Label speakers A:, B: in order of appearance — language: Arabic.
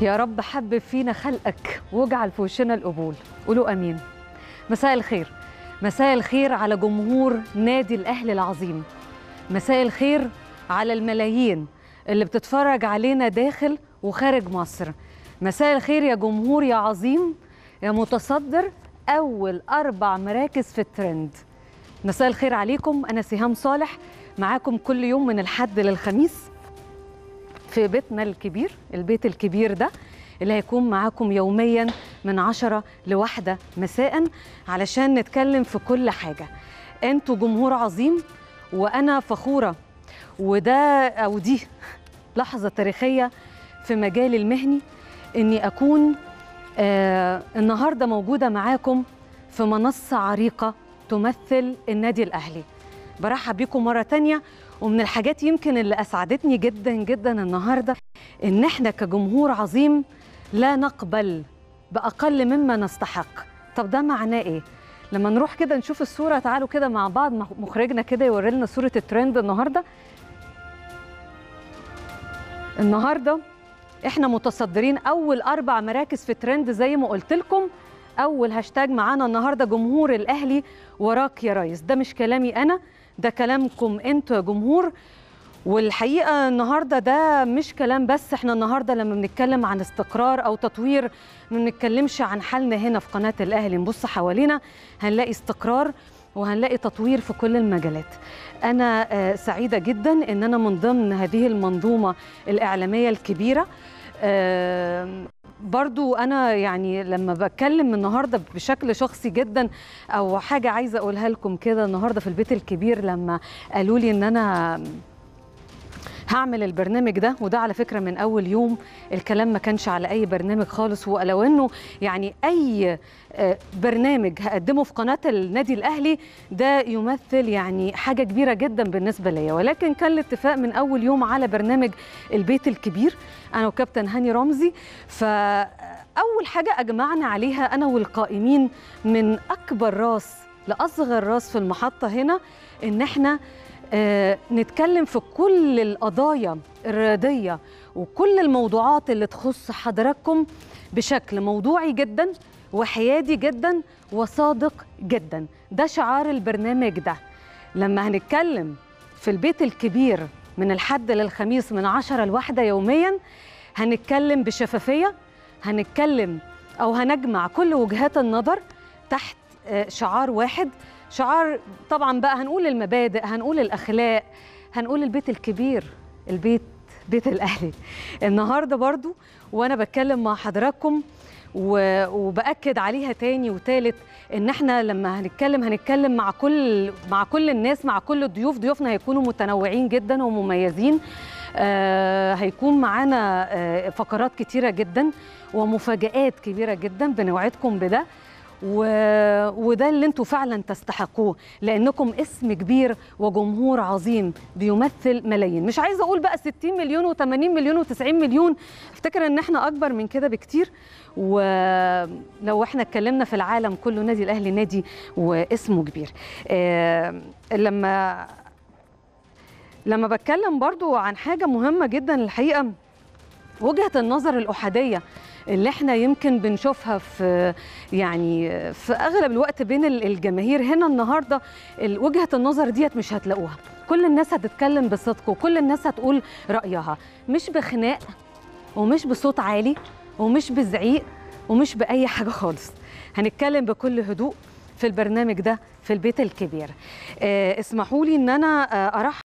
A: يا رب حبب فينا خلقك واجعل في وشنا القبول. قولوا آمين. مساء الخير. مساء الخير على جمهور نادي الأهلي العظيم. مساء الخير على الملايين اللي بتتفرج علينا داخل وخارج مصر. مساء الخير يا جمهور يا عظيم يا متصدر أول أربع مراكز في الترند. مساء الخير عليكم. أنا سهام صالح. معاكم كل يوم من الحد للخميس في بيتنا الكبير البيت الكبير ده اللي هيكون معاكم يوميا من عشرة لواحدة مساء علشان نتكلم في كل حاجة. أنتوا جمهور عظيم وأنا فخورة وده أو دي لحظة تاريخية في مجالي المهني إني أكون آه النهاردة موجودة معاكم في منصة عريقة تمثل النادي الأهلي. برحب بيكم مرة تانية ومن الحاجات يمكن اللي أسعدتني جدا جدا النهاردة إن إحنا كجمهور عظيم لا نقبل بأقل مما نستحق. طب ده معناه إيه؟ لما نروح كده نشوف الصورة تعالوا كده مع بعض مخرجنا كده يوري لنا صورة الترند النهاردة. النهاردة إحنا متصدرين أول أربع مراكز في ترند زي ما قلت لكم. أول هاشتاج معانا النهاردة جمهور الأهلي وراك يا ريس. ده مش كلامي أنا ده كلامكم أنتوا يا جمهور. والحقيقة النهارده ده مش كلام بس إحنا النهارده لما بنتكلم عن استقرار أو تطوير ما بنتكلمش عن حالنا هنا في قناة الأهلي. نبص حوالينا هنلاقي استقرار وهنلاقي تطوير في كل المجالات. أنا سعيدة جدا إن أنا من ضمن هذه المنظومة الإعلامية الكبيرة. برضو أنا يعني لما بتكلم النهاردة بشكل شخصي جدا أو حاجة عايزة أقولها لكم كده النهاردة في البيت الكبير لما قالوا لي إن أنا هعمل البرنامج ده وده على فكرة من أول يوم الكلام ما كانش على أي برنامج خالص ولو إنه يعني أي برنامج هقدمه في قناة النادي الأهلي ده يمثل يعني حاجة كبيرة جدا بالنسبة ليا. ولكن كان الاتفاق من أول يوم على برنامج البيت الكبير أنا وكابتن هاني رمزي. فأول حاجة أجمعنا عليها أنا والقائمين من أكبر راس لأصغر راس في المحطة هنا إن إحنا آه نتكلم في كل القضايا الرياضية وكل الموضوعات اللي تخص حضراتكم بشكل موضوعي جدا وحيادي جدا وصادق جدا. ده شعار البرنامج ده. لما هنتكلم في البيت الكبير من الحد للخميس من عشرة لواحدة يوميا هنتكلم بشفافية هنتكلم أو هنجمع كل وجهات النظر تحت آه شعار واحد شعار طبعا بقى هنقول المبادئ هنقول الاخلاق هنقول البيت الكبير البيت بيت الأهلي. النهارده برضو وأنا بتكلم مع حضراتكم وبأكد عليها تاني وتالت إن إحنا لما هنتكلم هنتكلم مع كل مع كل الناس مع كل الضيوف ضيوفنا هيكونوا متنوعين جدا ومميزين. آه هيكون معانا آه فقرات كتيرة جدا ومفاجآت كبيرة جدا بنوعدكم بده. و... وده اللي أنتوا فعلا تستحقوه لأنكم اسم كبير وجمهور عظيم بيمثل ملايين. مش عايزة أقول بقى 60 مليون و80 مليون و90 مليون أفتكر إن إحنا أكبر من كده بكتير. ولو إحنا اتكلمنا في العالم كله نادي الأهلي نادي واسمه كبير. آه لما لما بتكلم برضو عن حاجة مهمة جدا الحقيقة وجهة النظر الأحادية اللي إحنا يمكن بنشوفها في يعني في أغلب الوقت بين الجماهير هنا النهارده وجهة النظر ديت مش هتلاقوها. كل الناس هتتكلم بصدق وكل الناس هتقول رأيها. مش بخناق ومش بصوت عالي ومش بزعيق ومش بأي حاجة خالص. هنتكلم بكل هدوء في البرنامج ده في البيت الكبير. آه اسمحوا لي إن أنا أرحب